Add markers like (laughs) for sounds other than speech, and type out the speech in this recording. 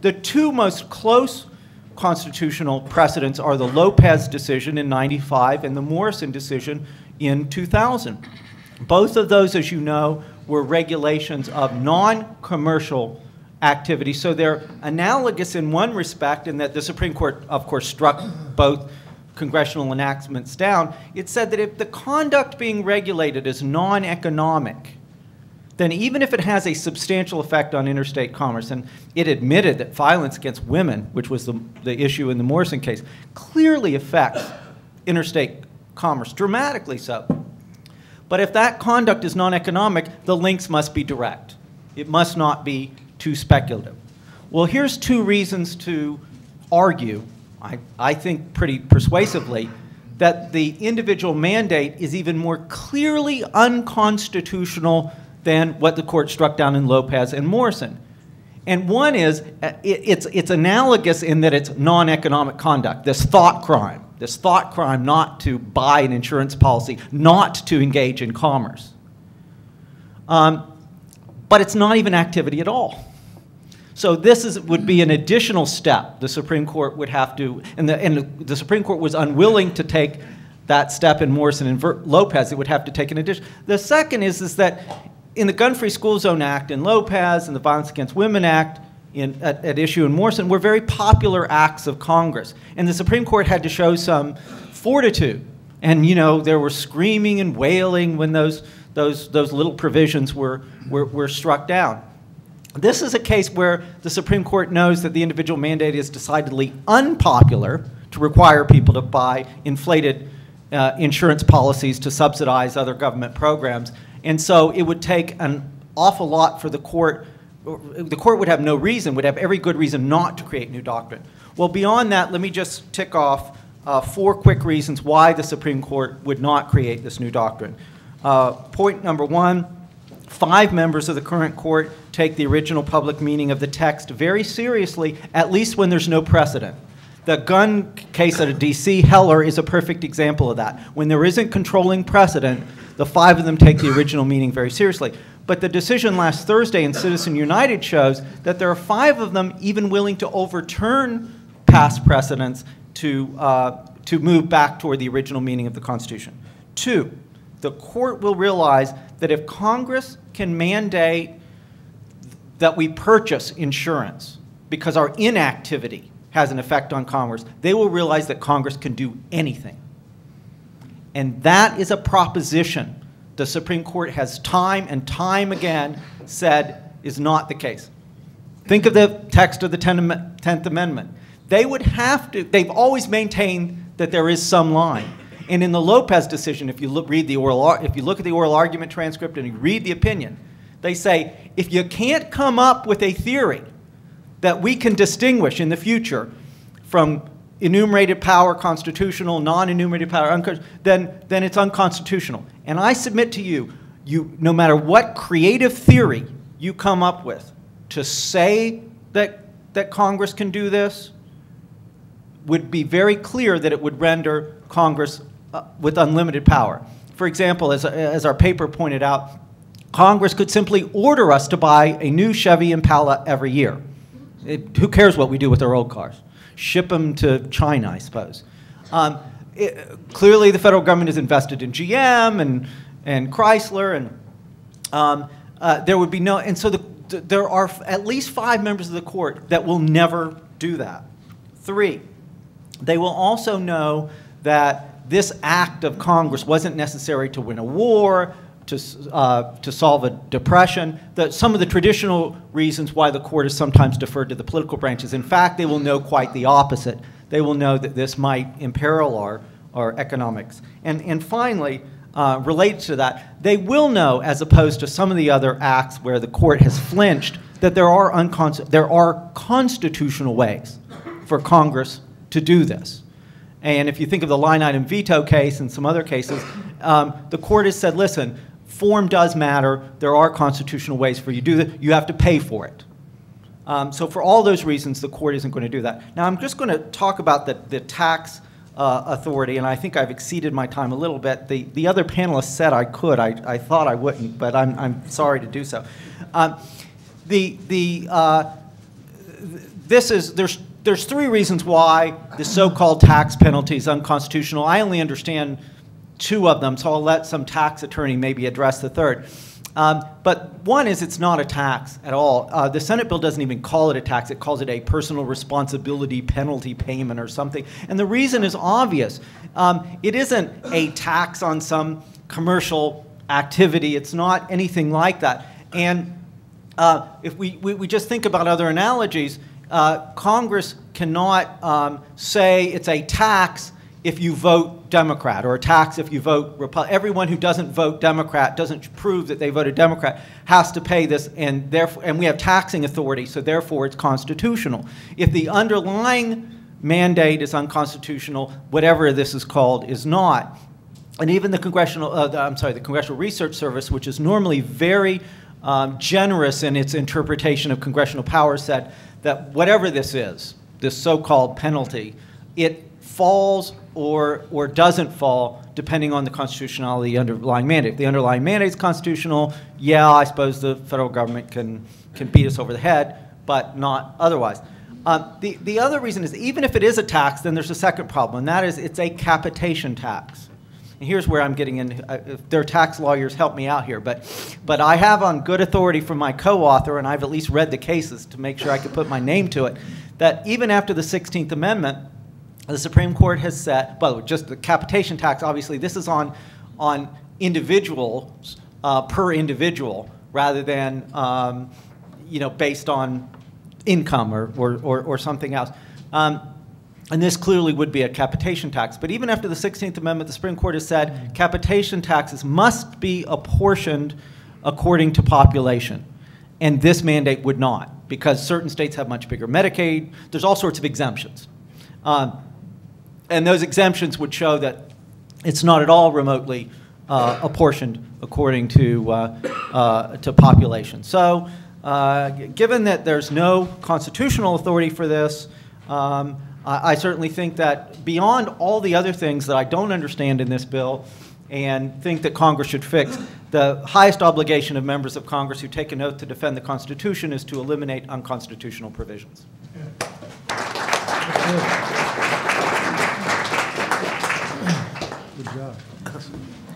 The two most close constitutional precedents are the Lopez decision in 95 and the Morrison decision in 2000. Both of those, as you know, were regulations of non-commercial activity. So they're analogous in one respect in that the Supreme Court, of course, struck both congressional enactments down. It said that if the conduct being regulated is non-economic, then even if it has a substantial effect on interstate commerce, and it admitted that violence against women, which was the, the issue in the Morrison case, clearly affects interstate commerce, dramatically so. But if that conduct is non economic, the links must be direct. It must not be too speculative. Well, here's two reasons to argue, I, I think pretty persuasively, that the individual mandate is even more clearly unconstitutional than what the court struck down in Lopez and Morrison. And one is uh, it's, it's analogous in that it's non economic conduct, this thought crime, this thought crime not to buy an insurance policy, not to engage in commerce. Um, but it's not even activity at all. So this is, would be an additional step the Supreme Court would have to, and the, and the Supreme Court was unwilling to take that step in Morrison and Lopez. It would have to take an addition. The second is, is that in the Gun Free School Zone Act in Lopez and the Violence Against Women Act in, at, at, issue in Morrison were very popular acts of Congress. And the Supreme Court had to show some fortitude. And, you know, there were screaming and wailing when those, those, those little provisions were, were, were struck down. This is a case where the Supreme Court knows that the individual mandate is decidedly unpopular to require people to buy inflated uh, insurance policies to subsidize other government programs. And so it would take an awful lot for the court. The court would have no reason, would have every good reason not to create new doctrine. Well, beyond that, let me just tick off uh, four quick reasons why the Supreme Court would not create this new doctrine. Uh, point number one five members of the current court take the original public meaning of the text very seriously, at least when there's no precedent. The gun case out of DC, Heller, is a perfect example of that. When there isn't controlling precedent, the five of them take the original meaning very seriously. But the decision last Thursday in Citizen United shows that there are five of them even willing to overturn past precedents to, uh, to move back toward the original meaning of the Constitution. Two, the court will realize that if Congress can mandate that we purchase insurance because our inactivity has an effect on commerce, they will realize that Congress can do anything. And that is a proposition the Supreme Court has time and time again said is not the case. Think of the text of the 10th Amendment. They would have to, they've always maintained that there is some line. And in the Lopez decision, if you look, read the oral, if you look at the oral argument transcript and you read the opinion, they say if you can't come up with a theory that we can distinguish in the future from enumerated power constitutional, non-enumerated power, then, then it's unconstitutional. And I submit to you, you, no matter what creative theory you come up with to say that, that Congress can do this, would be very clear that it would render Congress uh, with unlimited power. For example, as, as our paper pointed out, Congress could simply order us to buy a new Chevy Impala every year. It, who cares what we do with our old cars? Ship them to China, I suppose. Um, it, clearly, the federal government is invested in GM and, and Chrysler, and um, uh, there would be no, and so the, the, there are at least five members of the court that will never do that. Three, they will also know that this act of Congress wasn't necessary to win a war, to, uh, to solve a depression, that some of the traditional reasons why the court is sometimes deferred to the political branches. In fact, they will know quite the opposite. They will know that this might imperil our, our economics. And, and finally, uh, related to that, they will know, as opposed to some of the other acts where the court has flinched, that there are, there are constitutional ways for Congress to do this. And if you think of the line item veto case and some other cases, um, the court has said, listen, form does matter. There are constitutional ways for you to do that. You have to pay for it. Um, so for all those reasons, the court isn't going to do that. Now I'm just going to talk about the, the tax uh, authority, and I think I've exceeded my time a little bit. The, the other panelists said I could. I, I thought I wouldn't, but I'm, I'm sorry to do so. Um, the, the, uh, this is, there's, there's three reasons why the so-called tax penalty is unconstitutional. I only understand two of them, so I'll let some tax attorney maybe address the third. Um, but one is it's not a tax at all. Uh, the Senate bill doesn't even call it a tax. It calls it a personal responsibility penalty payment or something. And the reason is obvious. Um, it isn't a tax on some commercial activity. It's not anything like that. And uh, if we, we, we just think about other analogies, uh, Congress cannot um, say it's a tax if you vote Democrat or a tax if you vote Republican. Everyone who doesn't vote Democrat doesn't prove that they voted Democrat has to pay this, and therefore, and we have taxing authority, so therefore it's constitutional. If the underlying mandate is unconstitutional, whatever this is called is not. And even the congressional, uh, the, I'm sorry, the Congressional Research Service, which is normally very um, generous in its interpretation of congressional power, said that whatever this is, this so-called penalty, it falls or, or doesn't fall depending on the constitutionality the underlying mandate. If the underlying mandate is constitutional, yeah, I suppose the federal government can, can beat us over the head, but not otherwise. Um, the, the other reason is even if it is a tax, then there's a second problem, and that is it's a capitation tax. And here's where I'm getting in. Uh, are tax lawyers, help me out here. But, but I have on good authority from my co-author, and I've at least read the cases to make sure I could put my name to it, that even after the 16th Amendment, the Supreme Court has said, way, just the capitation tax, obviously, this is on, on individuals uh, per individual rather than, um, you know, based on income or, or, or, or something else. Um, and this clearly would be a capitation tax. But even after the 16th Amendment, the Supreme Court has said capitation taxes must be apportioned according to population. And this mandate would not, because certain states have much bigger Medicaid. There's all sorts of exemptions. Um, and those exemptions would show that it's not at all remotely uh, apportioned according to, uh, uh, to population. So uh, given that there's no constitutional authority for this, um, I, I, certainly think that beyond all the other things that I don't understand in this bill and think that Congress should fix, the highest obligation of members of Congress who take an oath to defend the Constitution is to eliminate unconstitutional provisions. Good job. (laughs)